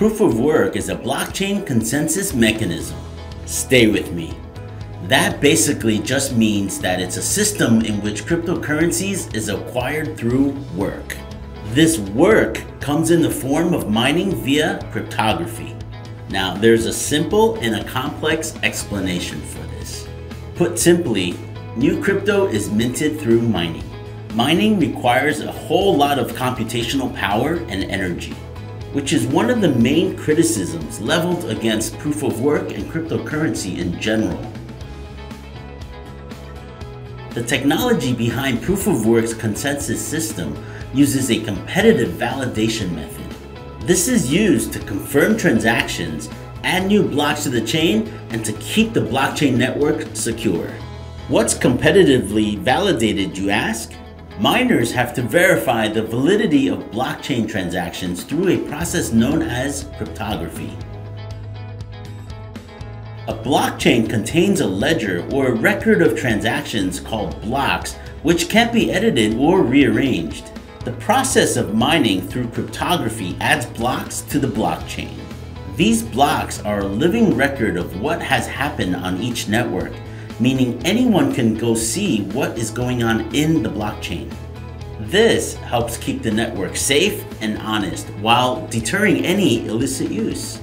Proof of work is a blockchain consensus mechanism. Stay with me. That basically just means that it's a system in which cryptocurrencies is acquired through work. This work comes in the form of mining via cryptography. Now, there's a simple and a complex explanation for this. Put simply, new crypto is minted through mining. Mining requires a whole lot of computational power and energy which is one of the main criticisms leveled against proof of work and cryptocurrency in general. The technology behind proof of work's consensus system uses a competitive validation method. This is used to confirm transactions, add new blocks to the chain, and to keep the blockchain network secure. What's competitively validated, you ask? Miners have to verify the validity of blockchain transactions through a process known as cryptography. A blockchain contains a ledger or a record of transactions called blocks which can't be edited or rearranged. The process of mining through cryptography adds blocks to the blockchain. These blocks are a living record of what has happened on each network meaning anyone can go see what is going on in the blockchain. This helps keep the network safe and honest while deterring any illicit use.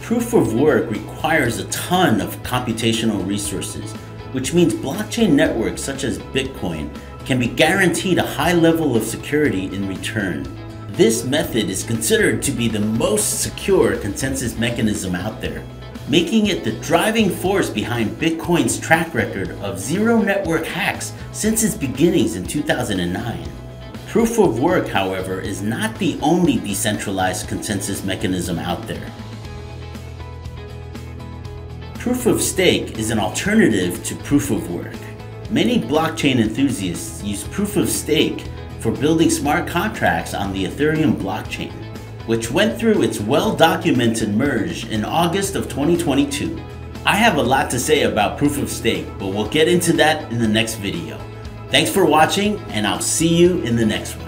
Proof of work requires a ton of computational resources, which means blockchain networks such as Bitcoin can be guaranteed a high level of security in return. This method is considered to be the most secure consensus mechanism out there making it the driving force behind Bitcoin's track record of zero network hacks since its beginnings in 2009. Proof of work, however, is not the only decentralized consensus mechanism out there. Proof of stake is an alternative to proof of work. Many blockchain enthusiasts use proof of stake for building smart contracts on the Ethereum blockchain which went through its well-documented merge in August of 2022. I have a lot to say about proof of stake, but we'll get into that in the next video. Thanks for watching, and I'll see you in the next one.